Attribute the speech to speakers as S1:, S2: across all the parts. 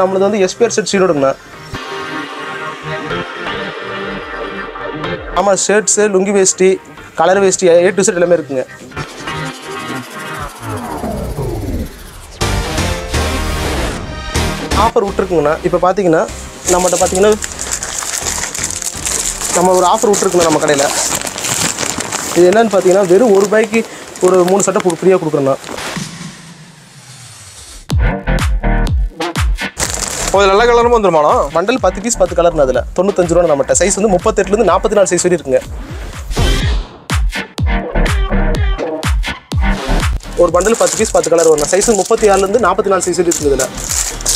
S1: நம்மளது வந்து SPR set சீரோடுங்கண்ணா ஆமாம் shirts lungi veshti colour veshti A to set எல்லாமே இருக்குங்க. ஆஃபர் விட்ருக்குங்கண்ணா இப்போ பார்த்தீங்கன்னா நம்மகிட்ட பார்த்தீங்கன்னா நம்ம ஒரு ஆஃபர் விட்ருக்குண்ணா நம்ம கடையில். இது என்னன்னு பார்த்தீங்கன்னா வெறும் ஒரு ரூபாய்க்கு ஒரு மூணு சட்டை ஃப்ரீயாக கொடுக்குறோண்ணா
S2: இது நல்ல கலரும் வந்துருமாண்ணா
S1: மண்டல் பத்து பீஸ் பத்து கலர்னு அதில். தொண்ணூத்தஞ்சு ரூபா நம்மகிட்ட. சைஸ் வந்து முப்பத்தெட்டுலேருந்து நாற்பத்தி நாலு சைஸ் வரை இருக்குங்க. ஒரு பண்டல் பத்து பீஸ் பத்து கலர் வரும். சைஸ் முப்பத்தி ஆறுலேருந்து நாற்பத்தி நாலு சைஸ் இருக்குது இதில்.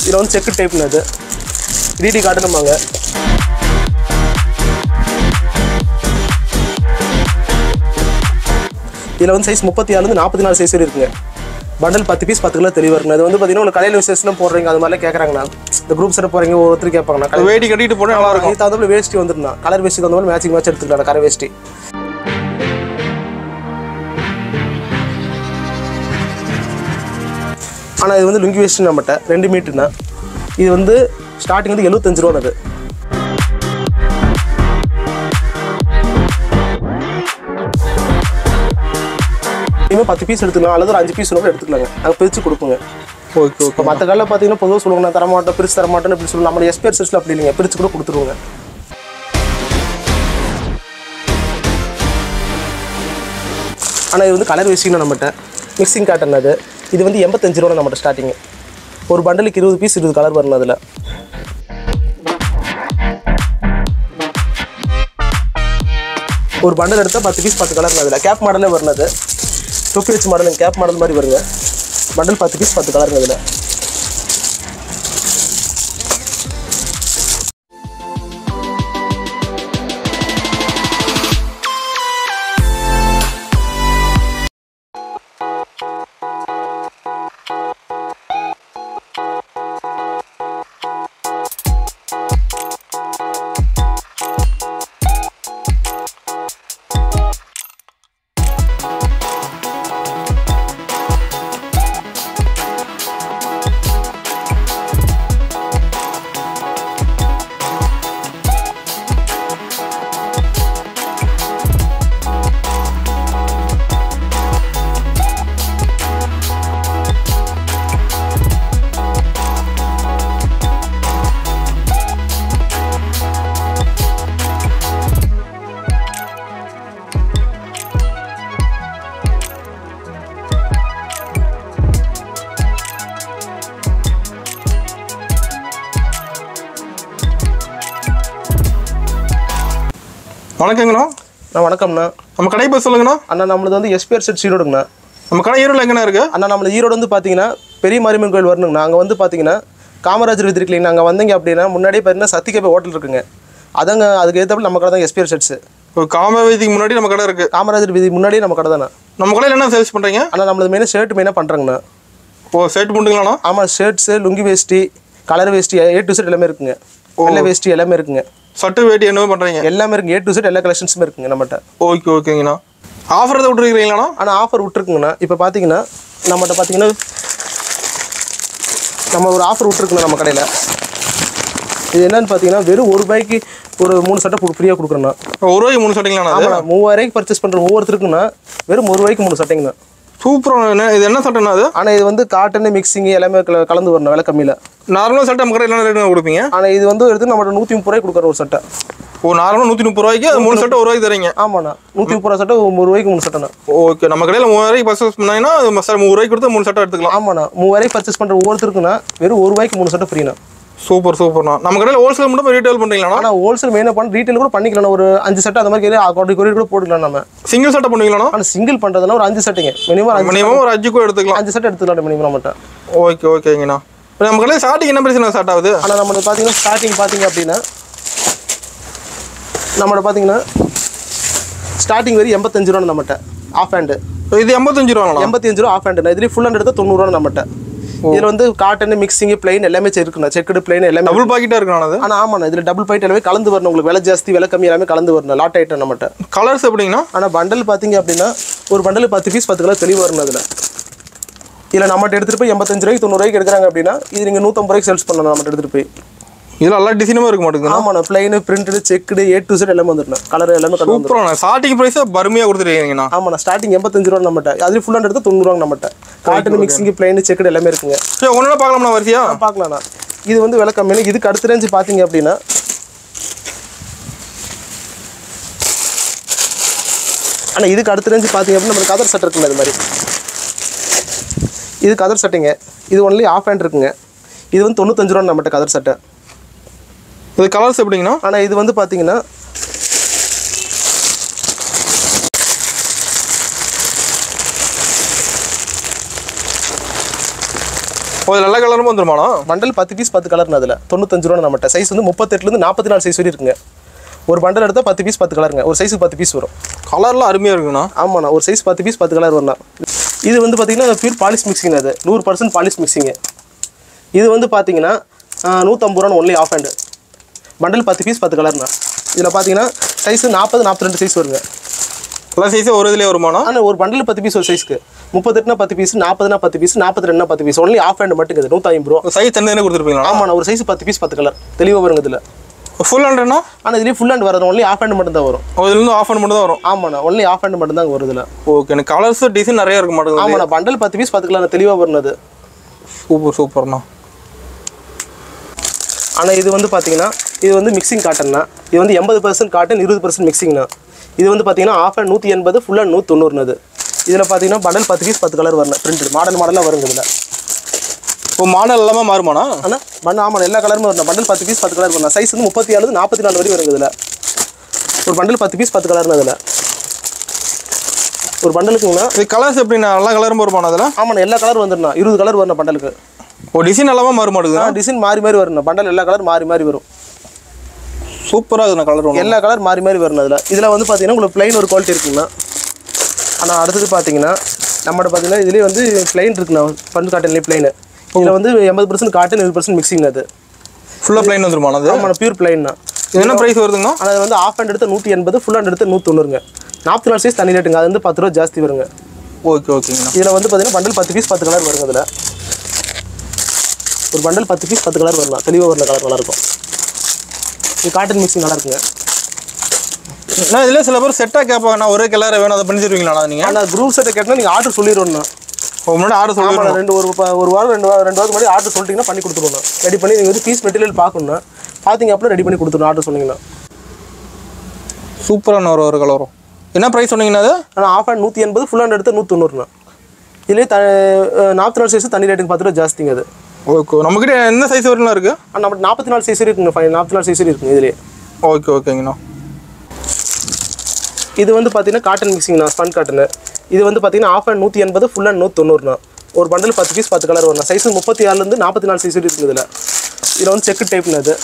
S1: இதில் வந்து செக்கு டைப்னு அது டிடி காட்டணுமாங்க. இதில் வந்து சைஸ் முப்பத்தி ஆறுலேருந்து நாற்பத்தி நாலு சைஸ் வரை இருக்குங்க. பண்டல் பத்து பீஸ் பத்து கிலோ தெளிவாக இருக்குங்க அது வந்து பார்த்தீங்கன்னா உங்களுக்கு கடையில் விசேஷம்லாம் போடுறீங்க அது மாதிரிலாம் கேட்குறாங்கண்ணா இந்த குரூப் செட் போகிறீங்க ஒவ்வொருத்தர் கேட்பாங்கண்ணா.
S2: அது வேட்டி கட்டிட்டு போனால் நல்லா இருக்கும்.
S1: இதுக்கு தகுந்த வேஷ்டி வந்துருந்தா கலர் வேஷ்டி தகுந்த மாதிரி மேட்சிங் மேட்ச் எடுத்துக்கலாம் கரை வேஷ்டி ஆனால் இது வந்து லுங்கி வேஷ்டி நம்மகிட்ட ரெண்டு மீட்டர்னா இது வந்து ஸ்டார்டிங் வந்து எழுபத்தஞ்சு ரூபா அது இனிமேல் பத்து பீஸ் எடுத்துக்கலாம். அல்லது ஒரு அஞ்சு பீஸ் கூட எடுத்துக்கலாங்க. நாங்கள் பிரித்து கொடுப்போங்க.
S2: Okay okay.
S1: மற்ற கடையில் பார்த்தீங்கன்னா பொதுவாக சொல்லுவாங்க நான் தரமாட்டோம் பிரிச்சு தரமாட்டேன்னு இப்படி சொல்லுவாங்க. நம்ம எஸ்பிஆர் செட்ஸில் அப்படி இல்லைங்க. கூட கொடுத்துருவோங்க. ஆனால் இது வந்து கலர் வேஸ்டிங் நம்மகிட்ட மிக்சிங் காட்டன் அது. இது வந்து எண்பத்தஞ்சு ரூபா நம்மகிட்ட ஸ்டார்டிங் ஒரு பண்டலுக்கு இருபது பீஸ் இருபது கலர் வரணும் அதில். ஒரு பண்டல் எடுத்தால் பத்து பீஸ் பத்து கலர் அதில். கேப் மாடலே வரணும் அது. டூ வச்சு மாடல் கேப் மாடல் மாதிரி வருங்க. மண்டல் பத்து பீஸ் பத்து கலருங்க அதில் வணக்கம்ண்ணா
S2: நம்ம கடை பஸ் சொல்லுங்கண்ணா.
S1: அண்ணா நம்மளது வந்து எஸ்பிஆர் செட் ஈரோடுங்கண்ணா
S2: நம்ம கடை ஈரோடு எங்கண்ணா இருக்கு?
S1: அண்ணா நம்மளது ஈரோடு வந்து பார்த்தீங்கன்னா பெரிய மாரியம்மன் கோயில் வரணுங்கண்ணா. அங்கே வந்து பார்த்தீங்கன்னா காமராஜர் வீதி இருக்குல்லைங்க அங்கே வந்தீங்க அப்படின்னா முன்னாடியே பார்த்தீங்கன்னா சத்திகப்பை ஹோட்டல் இருக்குங்க. அதங்க அதுக்கு ஏற்றப்ப நம்ம கடை தான் எஸ்பிஆர் செட்ஸு
S2: ஒரு காமவேதிக்கு முன்னாடி நம்ம கடை இருக்கு.
S1: காமராஜர் வீதி முன்னாடியே நம்ம கடை தானே?
S2: நம்ம கடையில் என்ன சேல்ஸ் பண்ணுறீங்க
S1: அண்ணா நம்மளது மெயினாக ஷர்ட் மெயினாக பண்ணுறேங்கண்ணா
S2: ஓ செட் பண்ணுங்களாண்ணா
S1: ஆமாம் shirts lungi veshti colour veshti A to set எல்லாமே இருக்குங்க. வெள்ளை வேஷ்டி எல்லாமே இருக்குங்க.
S2: சட்டு வேட்டி என்ன பண்ணுறீங்க
S1: எல்லாமே இருக்குங்க ஏ டு செட் எல்லா கலெக்ஷன்ஸுமே இருக்குங்க நம்மகிட்ட
S2: ஓகே ஓகேங்கண்ணா ஆஃபர் எதாவது விட்டுருக்கீங்களாண்ணா?
S1: ஆனால் ஆஃபர் விட்ருக்குங்கண்ணா இப்போ பார்த்தீங்கன்னா நம்மகிட்ட பார்த்தீங்கன்னா நம்ம ஒரு ஆஃபர் விட்ருக்குண்ணா நம்ம கடையில். இது என்னன்னு பார்த்தீங்கன்னா வெறும் ஒரு ரூபாய்க்கு ஒரு மூணு சட்டை ஃப்ரீயாக கொடுக்குறேண்ணா.
S2: ஒரு ரூபாய்க்கு மூணு சட்டைங்களாண்ணா அது?
S1: ஆமாண்ணா மூவாயிரூபாய்க்கு பர்ச்சேஸ் பண்ணுற ஒவ்வொருத்தருக்குண்ணா வெறும் ஒரு ரூபாய்க்கு மூணு சட்டைங்கண்ணா.
S2: சூப்பராக என்ன இது என்ன சட்டைண்ணா அது?
S1: ஆனால் இது வந்து காட்டன் மிக்சிங் எல்லாமே கல- கலந்து வரணும் விலை கம்மியில்
S2: நார்மலாக சட்டை நம்ம கடையில் என்ன ரேட்டு கொடுப்பீங்க?
S1: ஆனால் இது வந்து எடுத்து நம்மகிட்ட நூற்றி முப்பது ரூபாய்க்கு கொடுக்குற ஒரு சட்டை.
S2: ஓ நார்மலாக நூற்றி முப்பது ரூபாய்க்கு அது மூணு சட்டை ஒரு ரூபாய்க்கு தரீங்க?
S1: ஆமாண்ணா. நூற்றி முப்பது ரூபா சட்டை ஒரு ரூபாய்க்கு மூணு சட்டைண்ணா.
S2: ஓகே நம்ம கடையில் மூவாயிரம் பர்ச்சேஸ் பண்ணீங்கன்னா மூணு ரூபாய்க்கு கொடுத்து மூணு சட்டை எடுத்துக்கலாம்.
S1: ஆமாண்ணா. மூவாயிரம் பர்ச்சேஸ் பண்ணுற ஒவ்வொருத்தருக்குண்ணா வெறும் ஒரு ரூபாய்க்கு மூணு சட்டை ஃப்ரீண்ணா
S2: சூப்பர் சூப்பர்ண்ணா நம்ம கடையில் ஹோல்சேல் மட்டும் ரீட்டைல் பண்ணுறீங்களாண்ணா
S1: ஆனால் ஹோல்சேல் மெயினாக பண்ண ரீட்டைல் கூட பண்ணிக்கலாம் ஒரு அஞ்சு சட்டை அந்த மாதிரி அக்கௌண்ட் கொரியர் கூட போட்டுக்கலாம் நம்ம.
S2: சிங்கிள் சட்டை பண்ணுவீங்களாண்ணா?
S1: ஆனால் சிங்கிள் பண்ணுறதுனா ஒரு அஞ்சு சட்டைங்க மினிமம்
S2: மினிமம் ஒரு அஞ்சு கூட எடுத்துக்கலாம்.
S1: அஞ்சு சட்டை எடுத்துக்கலாம் மினிமம் நம்மகிட்ட
S2: ஓகே ஓகேங்கண்ணா இப்போ நம்ம கடையில் ஸ்டார்டிங் என்ன பிரச்சனை ஸ்டார்ட் ஆகுது?
S1: ஆனால் நம்மளுக்கு பார்த்தீங்கன்னா ஸ்டார்டிங் பார்த்தீங்க அப்படின்னா நம்மளோட பார்த்தீங்கன்னா ஸ்டார்டிங் வரை எண்பத்தஞ்சு ரூபா நம்மகிட்ட. ஆஃப் ஹேண்டு
S2: இது எண்பத்தஞ்சு ரூபாங்களா
S1: எண்பத்தஞ்சு ரூபா ஆஃப் ஹேண்டு இதுலேயே ஃபுல் ஹேண்ட் எடுத்தால் தொண்ணூறுவா நம்மகிட்ட. இதில் வந்து காட்டன் மிக்சிங் பிளைன் எல்லாமே இருக்குண்ணா செக்குடு பிளைன் எல்லாமே
S2: டபுள் பாக்கெட்டாக இருக்குண்ணா அது?
S1: ஆனால் ஆமாண்ணா இதில் டபுள் பைட் எல்லாமே கலந்து வரணும். உங்களுக்கு விலை ஜாஸ்தி விலை கம்மி எல்லாமே கலந்து வரணும். லாட் ஐட்டம் நம்மகிட்ட.
S2: கலர்ஸ் எப்படிங்கண்ணா?
S1: ஆனால் பண்டல் பார்த்தீங்க அப்படின்னா ஒரு பண்டல் பத்து பீஸ் பத்து கலர் தெளிவாக வரணும் அதில். இதில் நம்மகிட்ட எடுத்துகிட்டு போய் எண்பத்தஞ்சு ரூபாய்க்கு தொண்ணூறுவாய்க்கு எடுக்கிறாங்க அப்படின்னா இது நீங்கள் நூற்றம்பது ரூபாய்க்கு சேல்ஸ் பண்ணலாம் நம்மகிட்ட எடுத்துகிட்டு போய்.
S2: இதில் எல்லா டிசைனுமே இருக்க மாட்டேங்குது
S1: ஆமாண்ணா plain printed checked A to Z எல்லாமே வந்துடணும் கலர் எல்லாமே
S2: சூப்பராண்ணா. ஸ்டார்டிங் ப்ரைஸை பருமையாக கொடுத்துருக்கீங்கண்ணா.
S1: ஆமாண்ணா ஸ்டார்டிங் எண்பத்தஞ்சு ரூபா நம்மகிட்ட. அதுலேயும் ஃபுல் ஹண்ட்ரட் எடுத்து தொண்ணூறுவாங்க நம்மகிட்ட. காட்டன் மிக்சிங் பிளைனு செக்குடு எல்லாமே இருக்குங்க.
S2: சரி ஒன்றா பார்க்கலாம்ண்ணா வரிசையா?
S1: பார்க்கலாண்ணா இது வந்து விலை கம்மி இதுக்கு அடுத்த ரேஞ்சு பார்த்தீங்க அப்படின்னா ஆனால் இதுக்கு அடுத்த ரேஞ்சு பார்த்தீங்க அப்படின்னா நம்ம கதர் சட்டை இருக்குல்ல இது மாதிரி. இது கதர் சட்டைங்க இது ஒன்லி ஆஃப் ஹேண்ட் இருக்குங்க. இது வந்து தொண்ணூத்தஞ்சு ரூபா நம்மகிட்ட கதர் சட்டை
S2: இது கலர்ஸ் எப்படிங்கண்ணா?
S1: ஆனால் இது வந்து பார்த்தீங்கன்னா
S2: இதில் எல்லா கலரும் வந்துருமாண்ணா?
S1: பண்டல் பத்து பீஸ் பத்து கலர்னு அதில். தொண்ணூத்தஞ்சு ரூபா நம்மகிட்ட. சைஸ் வந்து முப்பத்தெட்டுலேருந்து நாற்பத்தி நாலு சைஸ் வரை இருக்குங்க. ஒரு பண்டல் எடுத்தால் பத்து பீஸ் பத்து கலருங்க ஒரு சைஸுக்கு பத்து பீஸ் வரும்.
S2: கலர்லாம் அருமையாக இருக்குண்ணா
S1: ஆமாண்ணா ஒரு சைஸ் பத்து பீஸ் பத்து கலர் வரலாம் இது வந்து பார்த்தீங்கன்னா பியூர் பாலிஷ் மிக்சிங் அது நூறு பர்சன்ட் பாலிஷ் மிக்சிங்கு இது வந்து பார்த்தீங்கன்னா நூற்றம்பது ரூபா ஒன்லி ஆஃப் ஹேண்டு பண்டல் பத்து பீஸ் பத்து கலர்ண்ணா இதில் பார்த்தீங்கன்னா சைஸ் நாற்பது நாற்பத்தி ரெண்டு சைஸ் வருங்க
S2: எல்லா சைஸும் ஒரு இதுலேயே வருமாண்ணா
S1: ஆனால் ஒரு பண்டல் பத்து பீஸ் ஒரு சைஸ்க்கு முப்பத்தெட்டுனா பத்து பீஸ் நாற்பதுனா பத்து பீஸ் நாற்பத்தி ரெண்டுனா பத்து பீஸ் ஒன்லி ஆஃப் ஹேண்டு மட்டும் இது நூற்றி ஐம்பது ரூபா
S2: சைஸ் தனித்தனே கொடுத்துருப்பீங்களா?
S1: ஆமாண்ணா ஒரு சைஸ் பத்து பீஸ் பத்து கலர் தெளிவாக வருங்க இதில்.
S2: ஃபுல் ஹண்ட்ரட்னா
S1: ஆனால் இதுலேயே ஃபுல் ஹேண்ட் வராது ஒன்லி ஆஃப் ஹேண்ட் மட்டும் தான் வரும்
S2: இதுலேருந்து ஆஃப் பண்ண மட்டும் தான் வரும்?
S1: ஆமாண்ணா ஒன்லி ஆஃப் ஹேண்ட் மட்டும் தான் வருதுல
S2: ஓகே எனக்கு கலர்ஸ் டிசைன் நிறைய இருக்க மாட்டேங்குது.
S1: ஆமாண்ணா பண்டல் பத்து பீஸ் பத்து கலர் தெளிவாக வருனது
S2: சூப்பர் சூப்பர்ண்ணா
S1: ஆனால் இது வந்து பார்த்தீங்கன்னா இது வந்து மிக்சிங் காட்டன்னா இது வந்து எண்பது பர்சன்ட் காட்டன் இருபது பர்சன்ட் மிக்சிங்னா இது வந்து பார்த்தீங்கன்னா ஆஃப் அண்ட் நூற்றி எண்பது ஃபுல்லாக நூற்றி தொண்ணூறுனது இதில் பார்த்தீங்கன்னா பண்டல் பத்து பீஸ் பத்து கலர் வரணும். பிரிண்ட் மாடல் மாடலாக வருங்க இதில்.
S2: இப்போ மாடல் எல்லாமே மாறுமாண்ணா?
S1: ஆனால் பண்டல் ஆமாம் எல்லா கலருமே வரணும். பண்டல் பத்து பீஸ் பத்து கலர் வரணும். சைஸ் வந்து முப்பத்தி ஏழு நாற்பத்தி நாலு வரையும் வருங்க இதில். ஒரு பண்டல் பத்து பீஸ் பத்து கலர்னு அதில் ஒரு பண்டலுக்குங்கண்ணா
S2: இது கலர்ஸ் எப்படிண்ணா? எல்லா கலரும் வருமாண்ணா அதில்
S1: ஆமாண்ணா எல்லா கலர் வந்துடணும் இருபது கலர் வரணும் பண்டலுக்கு
S2: ஓ டிசைன் எல்லாமே மாற மாட்டேங்குது
S1: டிசைன் மாறி மாறி வரணும் பண்டல் எல்லா கலர் மாறி மாறி வரும்.
S2: சூப்பராக இருக்குண்ணா கலர்
S1: எல்லா கலர் மாறி மாறி வரணும் அதில். இதில் வந்து பார்த்தீங்கன்னா உங்களுக்கு plain ஒரு குவாலிட்டி இருக்குங்கண்ணா ஆனால் அடுத்தது பார்த்தீங்கன்னா நம்மகிட்ட பார்த்தீங்கன்னா இதுலேயே வந்து பிளைன் இருக்குண்ணா பண்டு காட்டன்லேயே பிளைனு இதில் வந்து எண்பது பர்சன்ட் காட்டன் இருபது பர்சன்ட் மிக்சிங் அது.
S2: ஃபுல்லாக ப்ளைன் வந்துருமாண்ணா அது?
S1: ஆமாம் பியூர் பிளைன்னா
S2: இது என்ன ப்ரைஸ் வருதுங்கண்ணா?
S1: ஆனால் அது வந்து ஆஃப் ஹேண்ட் எடுத்து நூற்றி எண்பது ஃபுல் ஹேண்ட் எடுத்து நூற்றி நாற்பத்தி நாலு சைஸ் தனி ரேட்டுங்க அது வந்து பத்து ரூபா ஜாஸ்தி வருங்க.
S2: ஓகே ஓகேங்கண்ணா
S1: இதில் வந்து பார்த்தீங்கன்னா பண்டல் பத்து பீஸ் பத்து கலர் வருங்க அதில். ஒரு பண்டல் பத்து பீஸ் பத்து கலர் வரலாம். தெளிவாக வரல கலர் நல்லாயிருக்கும் இது காட்டன் மிக்சிங் நல்லா இருக்குங்க
S2: நான் இதில் சில பேர் செட்டாக கேட்பாங்கண்ணா ஒரே கலரை வேணும் அதை பண்ணி தருவீங்களாண்ணா நீங்கள்
S1: ஆனால் குரூப் செட்டை கேட்டால் நீங்கள் ஆர்டர் சொல்லிடுவோண்ணா
S2: முன்னாடி ஆர்டர் சொல்லி
S1: ஆமாம் ரெண்டு ஒரு ஒரு வாரம் ரெண்டு வாரம் ரெண்டு வாரத்துக்கு முன்னாடி ஆர்டர் சொல்லிட்டீங்கன்னா பண்ணி கொடுத்துருவோம் ரெடி பண்ணி நீங்கள் வந்து பீஸ் மெட்டீரியல் பார்க்கணும்னா பார்த்தீங்க அப்புறம் ரெடி பண்ணி கொடுத்துருவோம் ஆர்டர் சொன்னீங்கன்னா.
S2: சூப்பரான ஒரு ஒரு கலரும் என்ன ப்ரைஸ் சொன்னீங்கன்னா அது?
S1: ஆனால் ஆஃப் ஹேண்ட் நூற்றி எண்பது ஃபுல் ஹேண்ட் எடுத்து நூற்றி தொண்ணூறுண்ணா இதுலேயே த நாற்பத்தி நாலு சைஸ் தனி ரேட்டுக்கு பத்து ரூபா ஜாஸ்திங்க அது.
S2: ஓகே நம்மக்கிட்ட என்ன சைஸ் வரைக்கும் இருக்குது
S1: நம்ம நாற்பத்தி நாலு சைஸ் இருக்குங்க ஃபைன் நாற்பத்தி நாலு சைஸ் இருக்குங்க இதுலேயே.
S2: ஓகே ஓகேங்கண்ணா
S1: இது வந்து பார்த்தீங்கன்னா காட்டன் மிக்சிங்ண்ணா ஸ்பன் காட்டன் இது வந்து பார்த்தீங்கன்னா ஆஃப் ஹேண்ட் நூற்றி எண்பது ஃபுல் ஹேண்ட் நூற்றி தொண்ணூறுண்ணா ஒரு பண்டல் பத்து பீஸ் பத்து கலர் வரும் சைஸ் முப்பத்தி ஆறுலேருந்து நாற்பத்தி நாலு சைஸ் இருக்குது இதில். இதில் வந்து செக்கு டைப்னு அது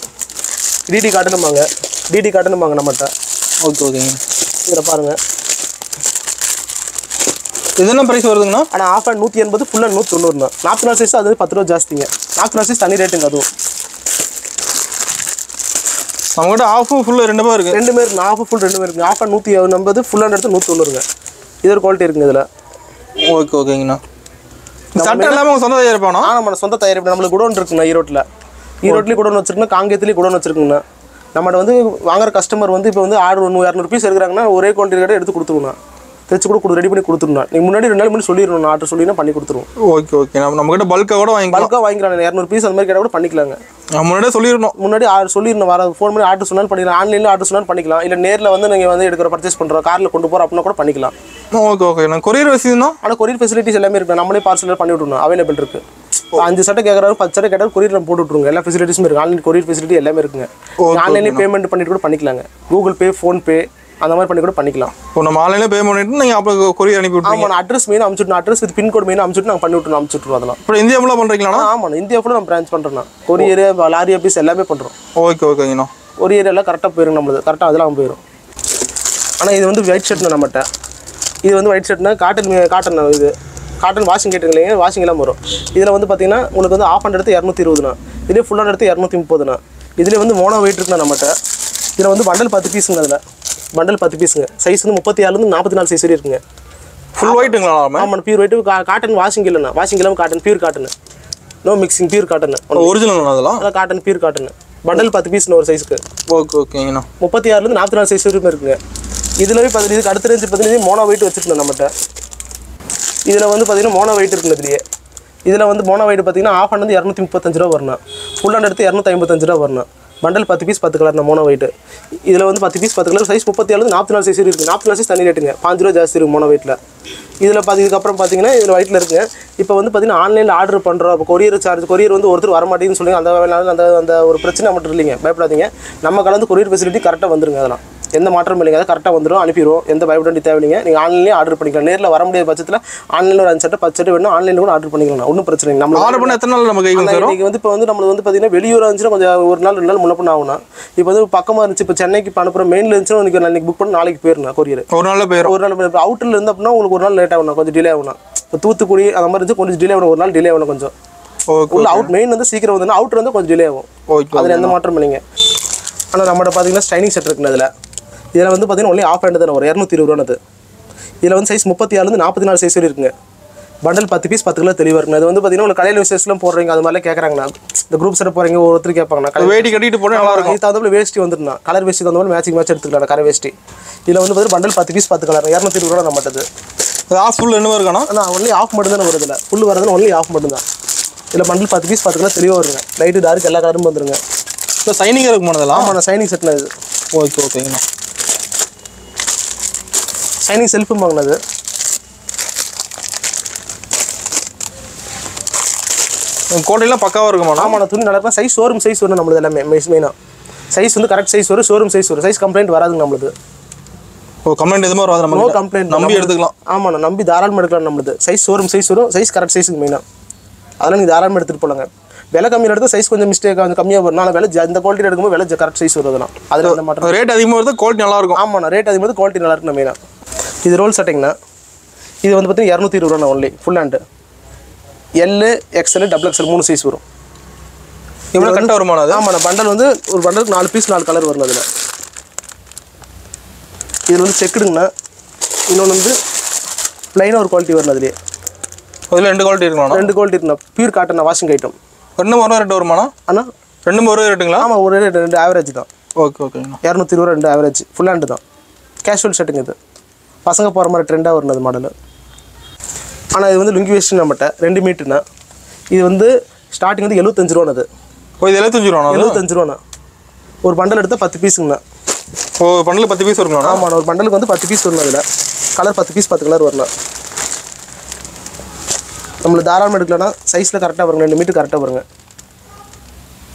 S1: டிடி காட்டணுமாங்க டிடி காட்டணுமாங்க நம்மகிட்ட
S2: ஓகே ஓகேங்க
S1: இதில் பாருங்கள்
S2: இது என்ன ப்ரைஸ் வருதுங்கண்ணா?
S1: ஆனால் ஆஃப் ஹேண்ட் நூற்றி எண்பது ஃபுல் ஹேண்ட் நூற்றி தொண்ணூறுண்ணா நாற்பத்தி நாலு சைஸ் அது பத்து ரூபா ஜாஸ்திங்க. நாற்பத்தி நாலு சைஸ் தனி ரேட்டுங்க அதுவும்.
S2: நம்மக்கிட்ட ஆஃபும் ஃபுல்லு ரெண்டு பேர் இருக்குது
S1: ரெண்டு பேர் ஆஃப் ஃபுல் ரெண்டு பேர் இருக்குங்க ஆஃப் நூற்றி எண்பது ஃபுல் ஹேண்ட் எடுத்து நூற்றி தொண்ணூறுங்க. இது ஒரு குவாலிட்டி இருக்குங்க இதில்.
S2: ஓகே ஓகேங்கண்ணா சட்டை எல்லாமே உங்கள் சொந்த தயாரிப்பாண்ணா
S1: ஆனால் நம்ம சொந்த தயாரிப்பு நம்மளுக்கு குடோன் இருக்குண்ணா ஈரோட்டில். ஈரோட்லேயும் குடோன் வச்சிருக்கணும் காங்கேயத்துலேயும் குடோன் வச்சிருக்குங்கண்ணா நம்மகிட்ட வந்து வாங்குற கஸ்டமர் வந்து இப்போ வந்து ஆர்டர் ஒன்று இரநூறு பீஸ் எடுக்கிறாங்கன்னா ஒரே குவாலிட்டி ரேட்டை எடுத்து கொடுத்துருவோம் தைச்சு கூட ரெடி பண்ணி கொடுத்துருணும் நீங்கள் முன்னாடி ரெண்டு நாள் முன்னாடி சொல்லிடணும் ஆர்டர் சொல்லினா பண்ணி கொடுத்துருவோம்.
S2: ஓகே ஓகே நம்ம நம்மக்கிட்ட பல்காக கூட வாங்கிக்கலாம்.
S1: பல்காக வாங்கிக்கிறாங்க இரநூறு பீஸ் அந்த மாதிரி கேட்டால் கூட பண்ணிக்கலாங்க.
S2: முன்னாடியே சொல்லிடணும்
S1: முன்னாடி ஆர்டர் சொல்லிடணும் வர ஃபோன் பண்ணி ஆர்டர் சொன்னாலும் பண்ணிக்கலாம். ஆன்லைனில் ஆர்டர் சொன்னாலும் பண்ணிக்கலாம். இல்லை நேரில் வந்து நீங்கள் வந்து எடுக்கிற பர்ச்சேஸ் பண்ணுறோம் காரில் கொண்டு போகிறோம் அப்படின்னா கூட பண்ணிக்கலாம்.
S2: ஓகே ஓகே நான் கொரியர் வசதினா
S1: ஆனால் கொரியர் ஃபெசிலிட்டிஸ் எல்லாமே இருக்கு. நம்மளே பார்சல் பண்ணி விட்டுருணும் அவைலபிள் இருக்கு. இப்போ அஞ்சு சட்டை கேட்குறாரு பத்து சட்டை கேட்டால் கொரியர் நம்ம போட்டு விட்ருங்க எல்லா ஃபெசிலிட்டிஸும் இருக்கு. ஆன்லைன் கொரியர் ஃபெசிலிட்டி எல்லாமே இருக்குங்க. ஆன்லைன்லேயே பேமெண்ட் பண்ணிட்டு கூட பண்ணிக்கலாங்க. கூகுள் பே ஃபோன்பே அந்த மாதிரி பண்ணி கூட பண்ணிக்கலாம்.
S2: இப்போ நம்ம ஆன்லைனில் பே பண்ணிட்டு நீங்கள் அப்போ கொரியர் அனுப்பி விட்ருங்க
S1: ஆமாம் அட்ரஸ் மெயின் அனுப்பிச்சுட்டு அட்ரஸ் வித் பின்கோட் மெயின் அனுப்பிச்சுட்டு நாங்கள் பண்ணி விட்டுருவோம் அனுப்பிச்சுட்ருவோம் அதெல்லாம்.
S2: இப்போ இந்தியா ஃபுல்லாக பண்ணுறீங்களாண்ணா
S1: ஆமாம் இந்தியா ஃபுல்லாக நம்ம பிரான்ச் பண்ணுறோம் கொரியர் லாரி ஆஃபீஸ் எல்லாமே பண்ணுறோம்
S2: ஓகே ஓகேங்கண்ணா
S1: கொரியர் எல்லாம் கரெக்டாக போயிடும் நம்மளுது. கரெக்டாக அதெல்லாம் போயிடும் ஆனால் இது வந்து ஒயிட் ஷர்ட்னா நம்மகிட்ட. இது வந்து ஒயிட் ஷர்ட்னா காட்டன் காட்டன் இது. காட்டன் வாஷிங் கேட்டுங்களீங்க வாஷிங் எல்லாம் வரும். இதில் வந்து பார்த்தீங்கன்னா உங்களுக்கு வந்து ஆஃப் ஹண்ட்ரட் எடுத்து இரநூத்தி இருபதுண்ணா. இதே ஃபுல் ஹண்ட்ரட் எடுத்து இரநூத்தி முப்பதுண்ணா. இதில் வந்து மோனோ வெயிட் இருக்குண்ணா நம்மகிட்ட. இதில் வந்து பண்டல் பத்து பீஸுங்க அதில். பண்டல் பத்து பீஸுங்க சைஸ் வந்து முப்பத்தி ஆறுலேருந்து நாற்பத்தி நாலு சைஸ் வரை இருக்குங்க.
S2: ஃபுல் ஒயிட்டுங்களா
S1: ஆமாம் பியூர் ஒயிட்டு காட்டன் வாஷிங் இல்லைண்ணா. வாஷிங் இல்லாமல் cotton pure cotton no mixing pure cotton
S2: original அதெல்லாம்?
S1: அதான் காட்டன் பியூர் காட்டன் பண்டல் பத்து பீஸ்னு ஒரு சைஸ்க்கு
S2: ஓகே ஓகேங்கண்ணா
S1: முப்பத்தி ஆறுலேருந்து நாற்பத்தி நாலு சைஸ் வரைக்கும் இருக்குங்க. இதுலவே பதினஞ்சு இதுக்கு அடுத்த ரேஞ்சு பதினஞ்சு மோனோ வெயிட் வச்சுருந்தோம் நம்மகிட்ட. இதில் வந்து பார்த்தீங்கன்னா மோனோ வெயிட் இருக்குங்க இதுலேயே. இதில் வந்து மோனோ வெயிட் பார்த்தீங்கன்னா ஆஃப் வந்து இரநூத்தி முப்பத்தஞ்சு ரூபா வரணும் ஃபுல் ஹண்ட் எடுத்து இரநூத்தி ஐம்பத்தஞ்சு ரூபா வரணும் பண்டல் பத்து பீஸ் பத்து கலர் மோனோ வெயிட் இதில் வந்து பத்து பீஸ் பத்து கலர் சைஸ் முப்பத்தி ஏழு நாற்பத்தி நாலு சைஸ் இருக்குது நாற்பத்தி நாலு சைஸ் தனி ரேட்டுங்க பாஞ்சு ரூபா ஜாஸ்தி இருக்குது மோனோ வெயிட்டில் இதில் பார்த்து இதுக்கப்புறம் பார்த்தீங்கன்னா இதில் ஒயிட்டில் இருக்குங்க இப்போ வந்து பார்த்தீங்கன்னா ஆன்லைனில் ஆர்டர் பண்ணுறோம் இப்போ கொரியர் சார்ஜ் கொரியர் வந்து ஒருத்தர் வர சொல்லுங்கள் சொல்லி அந்த வேலைனால அந்த அந்த ஒரு பிரச்சனை மட்டும் இல்லைங்க. பயப்படாதீங்க. நம்ம கலந்து கொரியர் ஃபெசிலிட்டி கரெக்டாக வந்துருங்க அதெல்லாம். எந்த மாற்றமும் இல்லைங்க. அதை கரெக்டாக வந்துடும் அனுப்பிடுவோம் எந்த பயப்பட தேவையில்லைங்க நீங்கள் ஆன்லைன்லேயே ஆர்டர் பண்ணிக்கலாம். நேரில் வர முடியாத பட்சத்தில் ஆன்லைனில் ஒரு அஞ்சு சட்டை பத்து சட்டை வேணும் ஆன்லைனில் கூட ஆர்டர் பண்ணிக்கலாம். ஒன்றும் பிரச்சனை இல்லை நம்ம
S2: ஆர்டர் பண்ண எத்தனை நாள் நம்ம
S1: ஆனா வந்து இப்போ வந்து நம்மளுக்கு வந்து பார்த்தீங்கன்னா வெளியூர் இருந்துச்சுன்னா கொஞ்சம் ஒரு நாள் ரெண்டு நாள் முன்ன பண்ண ஆகணும் இப்போ வந்து பக்கமாக இருந்துச்சு. இப்போ சென்னைக்கு இப்போ அனுப்புகிற மெயினில் இருந்துச்சுன்னா நான் இன்னைக்கு புக் பண்ணி நாளைக்கு போயிருந்தேன் கொரியர்
S2: ஒரு நாளில் போயிடும்
S1: ஒரு நாள் இப்போ அவுட்டரில் இருந்து அப்படின்னா உங்களுக்கு ஒரு நாள் லேட் ஆகணும் கொஞ்சம் டிலே ஆகணும் இப்போ தூத்துக்குடி அந்த மாதிரி இருந்துச்சு கொஞ்சம் டிலே ஆகணும் ஒரு நாள் டிலே ஆகணும் கொஞ்சம். உள்ள அவுட் மெயின் வந்து சீக்கிரம் வந்து அவுட்டர் வந்து கொஞ்சம் டிலே ஆகும். அதில் எந்த மாற்றம் இல்லைங்க. ஆனால் நம்மகிட்ட பார்த்தீங்கன்னா ஸ்டைனிங் செட் இருக்குங்க அதில். இதில் வந்து பார்த்தீங்கன்னா ஒன்லி ஆஃப் ஹேண்டு தானே ஒரு இரநூத்தி இருபது ரூபானது. இதில் வந்து சைஸ் முப்பத்தி ஆறுலேருந்து நாற்பத்தி நாலு சைஸ் வரை இருக்குங்க. பண்டல் பத்து பீஸ் பத்து கிலோ தெளிவாக இருக்குங்க. அது வந்து பார்த்தீங்கன்னா உங்களுக்கு கடையில் விசேஷம்லாம் போடுறீங்க அது மாதிரிலாம் கேட்குறாங்கண்ணா. இந்த குரூப் செட் போகிறீங்க ஒருத்தர் கேட்பாங்கண்ணா. கடை
S2: வேட்டி கட்டிட்டு போனால் நல்லா இருக்கும்.
S1: இது தகுந்த வேஷ்டி வந்துருந்தா கலர் வேஷ்டி தகுந்த மேட்சிங் மேட்ச் எடுத்துக்கலாம் கரை வேஷ்டி. இதில் வந்து பார்த்தீங்கன்னா பண்டல் பத்து பீஸ் பத்து கலர் இரநூத்தி இருபது ரூபா நம்மட்டது
S2: ஆஃப் ஃபுல் என்ன இருக்காண்ணா
S1: ஆனால் ஒன்லி ஆஃப் மட்டும் தான் வருது இல்லை. ஃபுல் வரதுன்னு ஒன்லி ஆஃப் மட்டும் தான். இதில் பண்டல் பத்து பீஸ் பத்து கலர் தெளிவாக வருங்க. லைட்டு டார்க் எல்லா கலரும் வந்துருங்க.
S2: இப்போ சைனிங் இருக்கும் போனதெல்லாம்?
S1: ஆமாம் சைனிங் செட்டில் இது.
S2: ஓகே ஓகேங்கண்ணா
S1: சைனிங் செல்ஃபும் வாங்கினது.
S2: கோட்டையெல்லாம் பக்காவாக இருக்குமாண்ணா
S1: ஆமாம் துணி நல்லா இருக்கும். சைஸ் ஷோரூம் சைஸ் வரும் நம்மளது எல்லாமே மெயினாக சைஸ் வந்து கரெக்ட் சைஸ் வரும் ஷோரூம் சைஸ் வரும். சைஸ் கம்ப்ளைண்ட் வராதுங்க நம்மளுது.
S2: ஓ கமெண்ட் எதுவுமே வராது நம்ம
S1: கம்ப்ளைண்ட்
S2: நம்பி எடுத்துக்கலாம்.
S1: ஆமாண்ணா நம்பி தாராளமாக எடுக்கலாம் நம்மளுது. சைஸ் ஷோரூம் சைஸ் வரும். சைஸ் கரெக்ட் சைஸுக்கு மெயினாக அதெல்லாம் நீங்கள் தாராளமாக எடுத்துகிட்டு போலாங்க. விலை கம்மியில் எடுத்து சைஸ் கொஞ்சம் மிஸ்டேக் கொஞ்சம் கம்மியாக வரும். ஆனால் விலை இந்த குவாலிட்டி எடுக்கும்போது விலை கரெக்ட் சைஸ் வரும் அதெல்லாம் அதில் மாற்றம்
S2: ரேட் அதிகமாக வருது குவாலிட்டி நல்லா இருக்கும்.
S1: ஆமாண்ணா ரேட் அதிகமாக குவாலிட்டி நல்லா இருக்குண்ணா மெயினாக இது ரோல் செட்டிங்ண்ணா இது வந்து பார்த்தீங்கன்னா இரநூத்தி இருபது ரூபா only full hand L XL double XL மூணு சைஸ் வரும்.
S2: இவ்வளோ கரெக்டாக வருமானம் அது?
S1: ஆமாண்ணா பண்டல் வந்து ஒரு பண்டலுக்கு நாலு பீஸ் நாலு கலர் வரும் அதில். இதில் வந்து செக்குடுங்கண்ணா இன்னொன்று வந்து ப்ளைனாக ஒரு குவாலிட்டி வரும் அதுலேயே.
S2: அதில் ரெண்டு குவாலிட்டி இருக்குமாண்ணா?
S1: ரெண்டு குவாலிட்டி இருக்குண்ணா. பியூர் காட்டன் வாஷிங் ஐட்டம்
S2: ரெண்டும் ஒரு ரேட் வருமாண்ணா?
S1: அண்ணா?
S2: ரெண்டும் ஒரு ரேட்டுங்களா
S1: ஆமாம் ஒரு ரெண்டு ரெண்டு ஆவரேஜ் தான்.
S2: ஓகே ஓகேங்கண்ணா
S1: இரநூத்தி இருபது ரெண்டு ஆவரேஜ் ஃபுல் ஹேண்டு தான். கேஷுவல் ஷர்ட்டுங்க இது. பசங்க போகிற மாதிரி ட்ரெண்டாக அது மாடல் ஆனால் இது வந்து லுங்கி வேஸ்ட் நம்மகிட்ட ரெண்டு மீட்டுண்ணா இது வந்து ஸ்டார்டிங் வந்து எழுபத்தஞ்சு ரூபானது
S2: ஓ இது எழுபத்தஞ்சு அது?
S1: எழுபத்தஞ்சு ரூபாண்ணா ஒரு பண்டல் எடுத்தால் பத்து பீஸுங்கண்ணா
S2: ஓ பண்டில் பத்து பீஸ் இருக்குமாண்ணா
S1: ஆமாண்ணா ஒரு பண்டலுக்கு வந்து பத்து பீஸ் வரும் அதில். கலர் பத்து பீஸ் பத்து கலர் வரலாம் நம்மளுக்கு தாராளமாக எடுக்கலன்னா சைஸில் கரெக்டாக வருங்க ரெண்டு மீட்டர் கரெக்டாக வருங்க.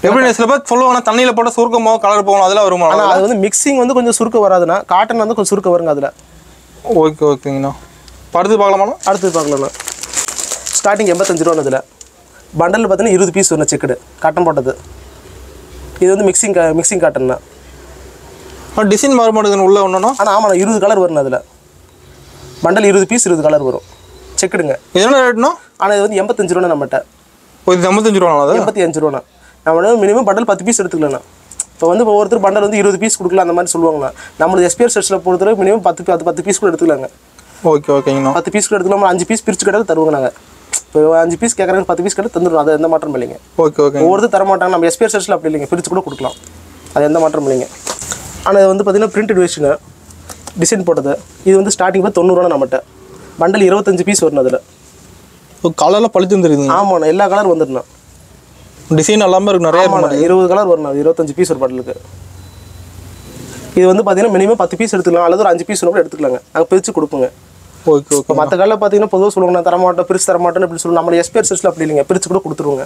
S2: எப்படி சில பேர் சொல்லுவாங்க தண்ணியில் போட்டால் சுருக்கமோ கலர் போகணும் அதெல்லாம் வருமா?
S1: ஆனால் அது வந்து மிக்சிங் வந்து கொஞ்சம் சுருக்க வராதுண்ணா. காட்டன் வந்து கொஞ்சம் சுருக்க வருங்க அதில்.
S2: ஓகே ஓகேங்கண்ணா. படுத்து பார்க்கலாமாண்ணா?
S1: அடுத்து பார்க்கலாம்ண்ணா. ஸ்டார்டிங் எண்பத்தஞ்சு ரூபா இதில். பண்டல் பார்த்தீங்கன்னா இருபது பீஸ் வரும் செக்குடு காட்டன் போட்டது. இது வந்து மிக்சிங் மிக்சிங் காட்டன்னா
S2: டிசைன் மாற மாட்டேங்குது உள்ள ஒன்றுனா
S1: ஆனால் ஆமாண்ணா இருபது கலர் வரும் அதில் பண்டல் இருபது பீஸ் இருபது கலர் வரும். செக்குடுங்க
S2: என்ன ரேட்னா
S1: ஆனால் இது வந்து எண்பத்தஞ்சு ரூபா நம்மகிட்ட.
S2: ஓ இது ஐம்பத்தஞ்சு ரூபாண்ணா அது?
S1: எண்பத்தி அஞ்சு ரூபாண்ணா. நம்ம மினிமம் பண்டல் பத்து பீஸ் எடுத்துக்கலாம்ண்ணா இப்போ வந்து இப்போ ஒருத்தர் பண்டல் வந்து இருபது பீஸ் கொடுக்கலாம் அந்த மாதிரி சொல்லுவாங்கண்ணா நம்மளது எஸ்பிஆர் செட்ஸில் பொறுத்தவரை மினிமம் பத்து பத்து பத்து பீஸ் கூட எடுத்துக்கலாங்க.
S2: ஓகே ஓகேங்கண்ணா
S1: பத்து பீஸ் கூட எடுத்துக்கலாம் அஞ்சு பீஸ் பிரிச்சு கிட்ட தருவாங்க நாங்கள் இப்போ அஞ்சு பீஸ் கேட்குறாங்க பத்து பீஸ் கிட்ட தந்துடுவோம் அது எந்த மாற்றம் இல்லைங்க.
S2: ஓகே ஓகே
S1: ஒவ்வொருத்தர் தர மாட்டாங்க நம்ம எஸ்பிஆர் செட்ஸில் அப்படி இல்லைங்க. பிரித்து கூட கொடுக்கலாம். அது எந்த மாற்றம் இல்லைங்க. ஆனால் இது வந்து பார்த்தீங்கன்னா பிரிண்டட் வேஸ்ட்டுங்க டிசைன் போட்டது. இது வந்து ஸ்டார்டிங் பார்த்து தொண்ணூறுவா நம்மகிட்ட. பண்டல் இருபத்தஞ்சு பீஸ் வரணும் அதில்.
S2: கலரில் பழுத்து தெரியுதுங்க
S1: ஆமாண்ணா எல்லா கலர் வந்துடணும்
S2: டிசைன் எல்லாமே இருக்கு நிறைய
S1: இருபது கலர் வரணும் அது இருபத்தஞ்சு பீஸ் ஒரு பண்டலுக்கு இது வந்து பார்த்தீங்கன்னா மினிமம் பத்து பீஸ் எடுத்துக்கலாம் அல்லது ஒரு அஞ்சு பீஸ் கூட எடுத்துக்கலாங்க. நாங்கள் பிரித்து கொடுப்போங்க.
S2: ஓகே ஓகே
S1: மற்ற கடையில் பார்த்தீங்கன்னா பொதுவாக சொல்லுவாங்க நான் தரமாட்டோம் பிரித்து தரமாட்டேன்னு இப்படி சொல்லுவோம் நம்ம எஸ்பிஆர் அப்படி இல்லைங்க பிரித்து கூட கொடுத்துருவோங்க.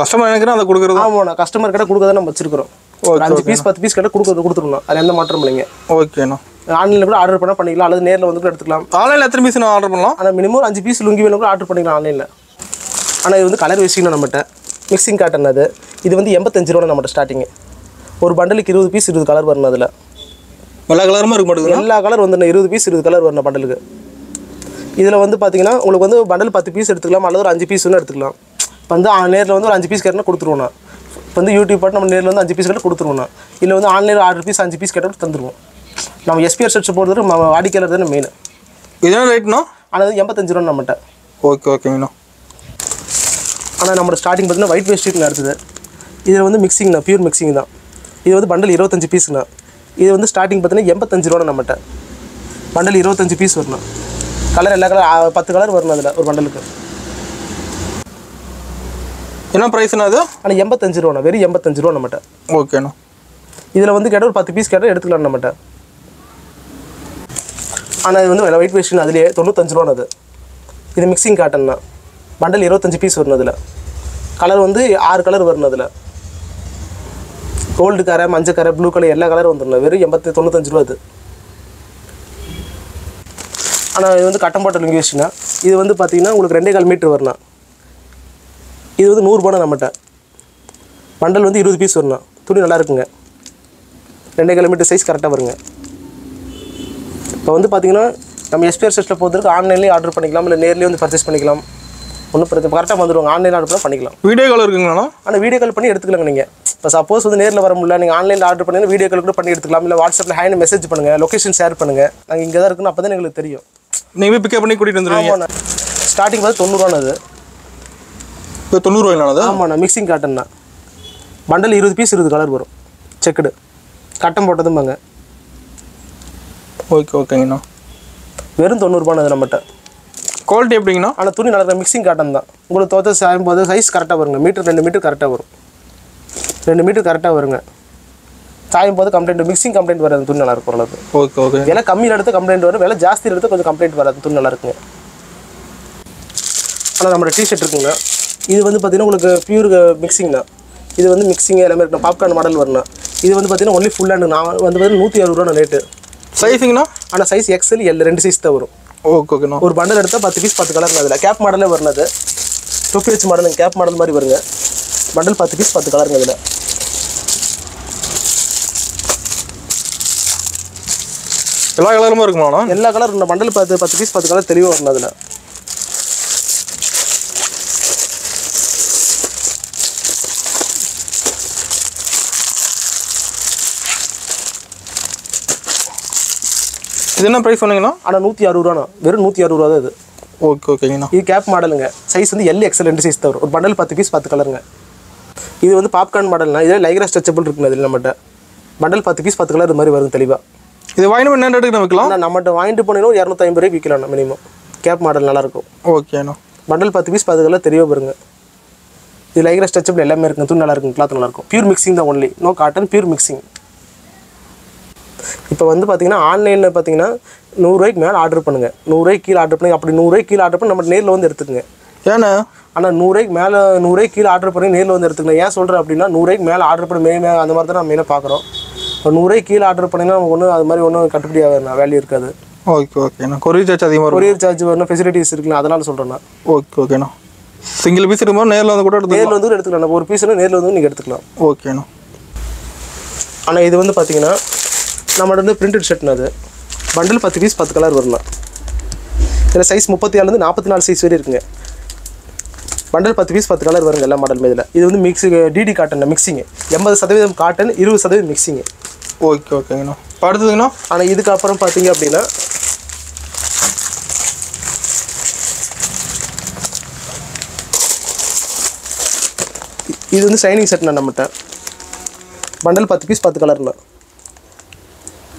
S2: கஸ்டமர் நினைக்கிறேன் அதை கொடுக்குறது?
S1: ஆமாண்ணா கஸ்டமர் கிட்ட கொடுக்க நம்ம வச்சிருக்கிறோம். ஒரு அஞ்சு பீஸ் பத்து பீஸ் கிட்ட கொடுக்குறது கொடுத்துருவோம் அது எந்த மாற்றம் இல்லைங்க.
S2: ஓகேண்ணா
S1: ஆன்லைனில் கூட ஆர்டர் பண்ணால் பண்ணிக்கலாம் அல்லது நேரில் வந்து கூட எடுத்துக்கலாம்.
S2: ஆன்லைனில் எத்தனை பீஸ் நான் ஆர்டர் பண்ணலாம்?
S1: ஆனால் மினிமம் அஞ்சு பீஸ் லுங்கி வேணும் கூட ஆர்டர் பண்ணிக்கலாம் ஆன்லைனில் ஆனால் இது வந்து கலர் வச்சிங்கன்னா நம்மகிட்ட. மிக்சிங் காட்டன் அது. இது வந்து எண்பத்தஞ்சு ரூபா நம்மகிட்ட ஸ்டார்டிங்கு ஒரு பண்டலுக்கு இருபது பீஸ் இருபது கலர் வரணும் அதில்.
S2: எல்லா கலருமே இருக்க மாட்டேங்குது
S1: எல்லா கலர் வந்து இருபது பீஸ் இருபது கலர் வரணும் பண்டலுக்கு இதில் வந்து பார்த்தீங்கன்னா உங்களுக்கு வந்து பண்டல் பத்து பீஸ் எடுத்துக்கலாம் அல்லது ஒரு அஞ்சு பீஸ் வேணும் எடுத்துக்கலாம். இப்போ வந்து நேரில் வந்து ஒரு அஞ்சு பீஸ் கேட்டால் கொடுத்துருவோண்ணா இப்போ வந்து யூடியூப் பார்த்து நம்ம நேரில் வந்து அஞ்சு பீஸ் கேட்டால் கொடுத்துருவோண்ணா இல்லை வந்து ஆன்லைனில் ஆறு பீஸ் அஞ்சு பீஸ் கேட்டால் தந்துருவோம். நம்ம எஸ்பிஆர் செட்ஸ் போடுறது நம்ம வாடிக்கையாளர் தானே மெயின்
S2: இது என்ன ரேட்ண்ணா
S1: ஆனால் எண்பத்தஞ்சு ரூபா நம்மகிட்ட.
S2: ஓகே ஓகேங்கண்ணா
S1: ஆனால் நம்மளோட ஸ்டார்டிங் பார்த்தீங்கன்னா ஒயிட் வேஸ்ட்டுங்க அடுத்தது. இதில் வந்து மிக்சிங்ண்ணா பியூர் மிக்சிங் தான். இது வந்து பண்டல் இருபத்தஞ்சு பீஸுண்ணா இது வந்து ஸ்டார்டிங் பார்த்தீங்கன்னா எண்பத்தஞ்சு ரூபா நம்மகிட்ட பண்டல் இருபத்தஞ்சு பீஸ் வரணும். கலர் எல்லா கலர் பத்து கலர் வரணும் அதில் ஒரு பண்டலுக்கு
S2: என்ன ப்ரைஸ்ண்ணா அது
S1: ஆனால் எண்பத்தஞ்சு ரூபாண்ணா வெறும் எண்பத்தஞ்சு ரூபா நம்மகிட்ட
S2: ஓகேண்ணா.
S1: இதில் வந்து கேட்டால் ஒரு பத்து பீஸ் கேட்டால் எடுத்துக்கலாம் நம்மகிட்ட ஆனால் இது வந்து ஒயிட் வேஸ்ட் அதுலேயே தொண்ணூத்தஞ்சு ரூபா அது. இது மிக்சிங் காட்டன் தான் பண்டல் இருபத்தஞ்சு பீஸ் வரும் அதில் கலர் வந்து ஆறு கலர் வரணும் அதில் கோல்டு கரை மஞ்சள் கரை ப்ளூ கலர் எல்லா கலரும் வந்துடணும் வெறும் எண்பத்தி தொண்ணூத்தஞ்சு ரூபா அது. ஆனால் இது வந்து கட்டம் போட்ட இது வந்து பார்த்தீங்கன்னா உங்களுக்கு ரெண்டே கால் மீட்ரு வரணும் இது வந்து நூறுரூபா நம்மகிட்ட பண்டல் வந்து இருபது பீஸ் வரணும் துணி நல்லா இருக்குங்க. ரெண்டே கிலோமீட்டர் சைஸ் கரெக்டாக வருங்க. இப்போ வந்து பார்த்தீங்கன்னா நம்ம எஸ்பிஆர் செட்டில் போகிறதுக்கு ஆன்லைன்லேயே ஆர்டர் பண்ணிக்கலாம் இல்லை நேர்லேயே வந்து பர்ச்சேஸ் பண்ணிக்கலாம். ஒன்றும் பிரச்சனை. கரெக்டாக வந்துடுவாங்க ஆன்லைன் ஆர்டர் பண்ணிக்கலாம்.
S2: வீடியோ கால் இருக்குங்கண்ணா
S1: ஆனால் வீடியோ கால் பண்ணி எடுத்துக்கலாங்க நீங்கள் இப்போ சப்போஸ் வந்து நேரில் வர முடியல நீங்கள் ஆன்லைனில் ஆர்டர் பண்ணி வீடியோ கால் கூட பண்ணி எடுத்துக்கலாம். இல்லை வாட்ஸ்அப்பில் ஹேண்ட் மெசேஜ் பண்ணுங்கள் லொக்கேஷன் ஷேர் பண்ணுங்கள் நாங்கள் இங்கே தான் இருக்குன்னு அப்போ தான் எங்களுக்கு தெரியும்.
S2: நீங்கள் போய் பிக்கப் பண்ணி கூட்டிகிட்டு வந்துடுவீங்க
S1: ஆமாண்ணா. ஸ்டார்டிங் பார்த்து தொண்ணூறுவானது
S2: இப்போ தொண்ணூறுவாய்ங்கண்ணா அது?
S1: ஆமாண்ணா மிக்சிங் காட்டன் தான் பண்டல் இருபது பீஸ் இருபது கலர் வரும். செக்குடு கட்டம் போட்டதும்பாங்க.
S2: ஓகே ஓகேங்கண்ணா
S1: வெறும் தொண்ணூறுபானது நம்மகிட்ட
S2: குவாலிட்டி எப்படிங்கண்ணா?
S1: ஆனால் துணி நல்லா மிக்சிங் காட்டன் தான் உங்களுக்கு துவத்த சாயும் போது சைஸ் கரெக்டாக வருங்க. மீட்டர் ரெண்டு மீட்டர் கரெக்டாக வரும். ரெண்டு மீட்டர் கரெக்டாக வருங்க. சாயும் போது கம்ப்ளைண்ட் மிக்சிங் கம்ப்ளைண்ட் வராது. துணி நல்லா இருக்கும் ஓரளவுக்கு.
S2: ஓகே ஓகே
S1: விலை கம்மியில் எடுத்து கம்ப்ளைண்ட் வரும். விலை ஜாஸ்தி எடுத்து கொஞ்சம் கம்ப்ளைண்ட் வராது. துணி நல்லா இருக்குங்க ஆனால் நம்மளோட டிஷர்ட் இருக்குங்க. இது வந்து பார்த்தீங்கன்னா உங்களுக்கு பியூர் மிக்சிங் தான் இது வந்து மிக்சிங் எல்லாமே இருக்கணும். பாப்கார்ன் மாடல் வரணும் இது வந்து பார்த்தீங்கன்னா ஒன்லி ஃபுல் ஹேண்டு நான் வந்து பார்த்தீங்கன்னா நூற்றி அறுபது ரூபா ரேட்டு
S2: சைஸுங்கண்ணா
S1: ஆனால் சைஸ் எக்ஸல் எல் ரெண்டு சைஸ் தான் வரும்.
S2: ஓகே ஓகேண்ணா
S1: ஒரு பண்டல் எடுத்தால் பத்து பீஸ் பத்து கலருங்க அதில் கேப் மாடலே வருனது. டொப்பி வச்சு மாடல் கேப் மாடல் மாதிரி வருங்க பண்டல் பத்து பீஸ் பத்து கலருங்க அதில்
S2: எல்லா கலருமா இருக்குமாண்ணா
S1: எல்லா கலர் இந்த பண்டல் பத்து பத்து பீஸ் பத்து கலர் தெளிவாக வரணும் அதில்.
S2: இது என்ன ப்ரைஸ் சொன்னீங்கண்ணா
S1: ஆனால் நூற்றி அறுபது ரூபாண்ணா. வெறும் நூற்றி அறுபது ரூபா தான் இது.
S2: ஓகே ஓகேங்கண்ணா
S1: இது கேப் மாடலுங்க சைஸ் வந்து எல் எக்ஸல் ரெண்டு சைஸ் தான் வரும் ஒரு பண்டல் பத்து பீஸ் பத்து கலருங்க இது வந்து பாப்கார்ன் மாடல்னா இதே லைக்ரா ஸ்ட்ரெச்சபிள் இருக்குங்க அதில் நம்மகிட்ட பண்டல் பத்து பீஸ் பத்து கலர் இது மாதிரி வரும் தெளிவாக
S2: இது வாங்கினா என்ன ரேட்டுக்கு வைக்கலாம்?
S1: ஆனால் நம்மகிட்ட வாங்கிட்டு போனீங்கன்னா ஒரு இரநூத்தி ஐம்பது ரூபாய்க்கு விற்கலாம் மினிமம் கேப் மாடல் நல்லாயிருக்கும்
S2: ஓகேண்ணா
S1: பண்டல் பத்து பீஸ் பத்து கலர் தெளிவாக பாருங்க. இது லைக்ரா ஸ்ட்ரெச்சபிள் எல்லாமே இருக்கும் துணி நல்லா இருக்கும் கிளாத் நல்லா இருக்கும். பியூர் மிக்சிங் தான் only no cotton pure mixing இப்போ வந்து பார்த்தீங்கன்னா ஆன்லைனில் பார்த்தீங்கன்னா நூறுரூவாய்க்கு மேலே ஆர்டர் பண்ணுங்கள் நூறுரூவாய்க்கு கீழே ஆர்டர் பண்ணுங்க. அப்படி நூறுரூவாய்க்கு கீழே ஆர்டர் பண்ணி நம்ம நேரில் வந்து எடுத்துக்கங்க.
S2: ஏண்ணா
S1: ஆனால் நூறுரூவாய்க்கு மேலே நூறுரூவாய்க்கு கீழே ஆர்டர் பண்ணி நேரில் வந்து எடுத்துக்கணும் ஏன் சொல்கிறேன் அப்படின்னா நூறுரூவாய்க்கு மேலே ஆர்டர் பண்ணி மே மே- அந்த மாதிரி தான் நம்ம மெயினாக பார்க்குறோம். இப்போ நூறுரூவாய்க்கு கீழே ஆர்டர் பண்ணிங்கன்னா நமக்கு ஒன்றும் அது மாதிரி ஒன்றும் கட்டுப்படி ஆகாது வேல்யூ இருக்காது.
S2: ஓகே ஓகேண்ணா கொரியர் சார்ஜ் அதிகமாக
S1: கொரியர் சார்ஜ் வரணும் ஃபெசிலிட்டிஸ் இருக்குல்ல அதனால சொல்கிறேன் நான்.
S2: ஓகே ஓகேண்ணா சிங்கிள் பீஸ் இருக்கும்போது நேரில் வந்து கூட
S1: நேரில் வந்து எடுத்துக்கலாம். ஒரு பீஸ் நேரில் வந்து நீங்கள் எடுத்துக்கலாம்.
S2: ஓகேண்ணா
S1: ஆனால் இது வந்து பார்த்தீங்கன்னா நம்மளோட வந்து பிரிண்டட் ஷர்ட்னு அது. பண்டில் பத்து பீஸ் பத்து கலர் வரணும் இதில் சைஸ் முப்பத்தி ஏழுலேருந்து நாற்பத்தி நாலு சைஸ் வரை இருக்குங்க. பண்டல் பத்து பீஸ் பத்து கலர் வருங்க எல்லா மாடல் இதில். இது வந்து மிக்ஸி டிடி காட்டன் மிக்சிங்கு எண்பது சதவீதம் காட்டன் இருபது சதவீதம் மிக்சிங்கு
S2: ஓகே ஓகேங்கண்ணா இப்போ அடுத்ததுங்கண்ணா
S1: ஆனால் இதுக்கப்புறம் பார்த்தீங்க அப்படின்னா இது வந்து ஷைனிங் செட்ண்ணா நம்மகிட்ட பண்டல் பத்து பீஸ் பத்து கலர்ண்ணா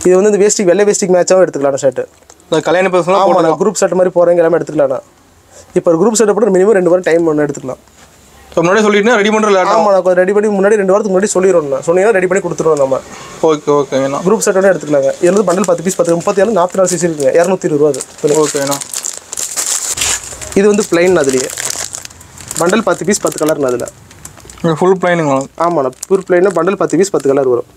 S1: இது வந்து இந்த வேஸ்டிக் வெள்ளை வேஸ்டிக் மேட்சாகவும் எடுத்துக்கலாம் ஷர்ட்டு
S2: கல்யாண பர்சனலாக
S1: ஆமாண்ணா குரூப் செட் மாதிரி போகிறவங்க எல்லாமே எடுத்துக்கலாம்ண்ணா. இப்போ குரூப் செட்டை போட்டு மினிமம் ரெண்டு வாரம் டைம் ஒன்று எடுத்துக்கலாம்.
S2: இப்போ முன்னாடியே சொல்லிட்டுனா ரெடி பண்ணுற லேட்டாக
S1: ஆமாண்ணா கொஞ்சம் ரெடி பண்ணி முன்னாடி ரெண்டு வாரத்துக்கு முன்னாடி சொல்லிடுவோம்ண்ணா சொன்னீங்கன்னா ரெடி பண்ணி கொடுத்துருவோம் நம்ம.
S2: ஓகே ஓகேங்கண்ணா
S1: குரூப் செட்டோட எடுத்துக்கலாங்க. இது வந்து பண்டல் பத்து பீஸ் பத்து முப்பத்தி ஏழு நாற்பத்தி நாலு சிசி இருக்குங்க. இரநூத்தி இருபது ரூபா.
S2: ஓகேண்ணா
S1: இது வந்து பிளைன் அதுலேயே. பண்டல் பத்து பீஸ் பத்து கலர்னு அதில்.
S2: ஃபுல் பிளைனுங்களா
S1: ஆமாண்ணா பியூர் பிளைனா பண்டல் பத்து பீஸ் பத்து கலர் வரும்.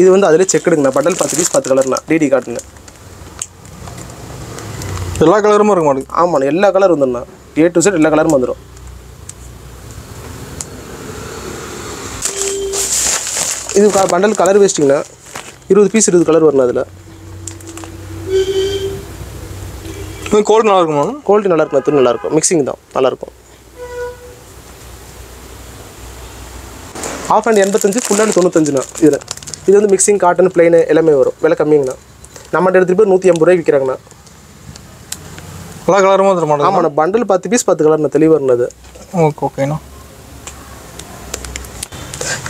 S1: இது வந்து அதிலே செக்குடுங்கண்ணா பண்டல் பத்து பீஸ் பத்து கலர்ண்ணா டிடி காட்டுங்க.
S2: எல்லா கலருமே இருக்க மாட்டேங்குது
S1: ஆமாண்ணா எல்லா கலர் வந்துடுண்ணா ஏ டு செட் எல்லா கலரும் வந்துடும் இது பண்டல் கலர் வேஸ்டிங்கண்ணா இருபது பீஸ் இருபது கலர் வரணும் அதில்.
S2: கோல்டு நல்லா இருக்குமா?
S1: குவாலிட்டி நல்லா இருக்கும் துணி நல்லா இருக்கும். மிக்சிங் தான். நல்லா இருக்கும். ஆஃப் ஹேண்ட் எண்பத்தஞ்சு ஃபுல் ஹேண்ட் தொண்ணூத்தஞ்சுண்ணா இதில். இது வந்து மிக்சிங் காட்டன் பிளைனு எல்லாமே வரும். விலை கம்மிங்கண்ணா. நம்மகிட்ட எடுத்துகிட்டு போய் நூற்றி ஐம்பது ரூபாய்க்கு விற்கிறாங்கண்ணா.
S2: எல்லா கலருமே வந்துட மாட்டேங்குது
S1: ஆமாண்ணா பண்டில் பத்து பீஸ் பத்து கலர்ண்ணா தெளிவாக இருந்தது
S2: ஓகே ஓகேண்ணா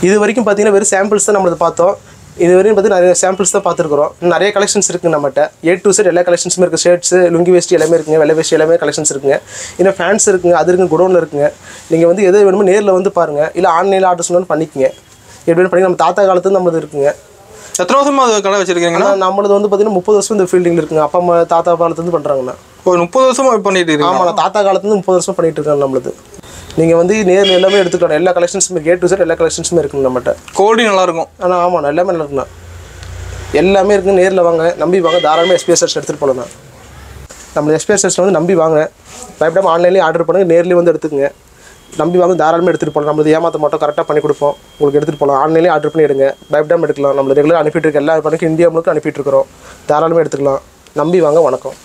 S1: இது வரைக்கும் பார்த்தீங்கன்னா வெறும் சாம்பிள்ஸ் தான் நம்மளது பார்த்தோம். இது வரையும் பார்த்தீங்கன்னா நிறைய சாம்பிள்ஸ் தான் பார்த்துருக்குறோம். நிறைய கலெக்ஷன்ஸ் இருக்குது நம்மகிட்ட. ஏ டு செட் எல்லா கலெக்ஷன்ஸுமே இருக்குது ஷர்ட்ஸு லுங்கி வேஸ்ட் எல்லாமே இருக்குங்க. வெள்ளை வேஸ்ட் எல்லாமே கலெக்ஷன்ஸ் இருக்குங்க. இன்னும் ஃபேன்ஸ் இருக்குங்க. அது இருக்குங்க குடோனில் இருக்குங்க. நீங்கள் வந்து எது வேணுமோ நேரில் வந்து பாருங்கள் இல்லை ஆன்லைனில் ஆர்டர் சொன்னாலும் பண்ணிக்கங்க. எப்படி வேணும் பண்ணி நம்ம தாத்தா காலத்துல நம்மளது இருக்குங்க.
S2: எத்தனை வருஷமா அது கடை வச்சிருக்கீங்கண்ணா?
S1: ஆனால் நம்மளது வந்து பார்த்தீங்கன்னா முப்பது வருஷம் இந்த ஃபீல்டிங்கில் இருக்குங்க. அப்பா அம்மா தாத்தா காலத்துலேருந்து பண்ணுறாங்கண்ணா
S2: ஒரு முப்பது வருஷமா பண்ணிட்டு இருக்கீங்க
S1: ஆமாம் தாத்தா காலத்துலேருந்து முப்பது வருஷம் பண்ணிட்டு இருக்கேன் நம்மளது. நீங்கள் வந்து நேரில் எல்லாமே எடுத்துக்கலாம் எல்லா கலெக்ஷன்ஸுமே ஏ டு செட் எல்லா கலெக்ஷன்ஸுமே இருக்குங்க நம்மகிட்ட.
S2: கோல்டி நல்லா இருக்கும்
S1: ஆனால் ஆமாண்ணா எல்லாமே நல்லா இருக்குண்ணா எல்லாமே இருக்குங்க. நேரில் வாங்க நம்பி வாங்க. தாராளமாக எஸ்பிஎஸ் சர்ச் எடுத்துகிட்டு போகலண்ணா. நம்ம எஸ்பிஎஸ் சர்ச்சில் வந்து நம்பி வாங்க. பயப்படாமல் ஆன்லைன்லேயே ஆர்டர் பண்ணுங்க. நேர்லேயே வந்து எடுத்துக்கங்க. நம்பி வாங்க தாராளமாக எடுத்துகிட்டு போகலாம் நம்மளது ஏமாற்ற மட்டும். கரெக்டாக பண்ணி கொடுப்போம். உங்களுக்கு எடுத்துகிட்டு போகலாம் ஆன்லைன்லேயே ஆர்டர் பண்ணி எடுங்க. பயப்படாமல் எடுக்கலாம் நம்மள ரெகுலர் அனுப்பிட்டு இருக்க எல்லா பணிக்கும் இந்தியா முழுக்க அனுப்பிட்டு இருக்கிறோம். தாராளமாக எடுத்துக்கலாம். நம்பி வாங்க வணக்கம்.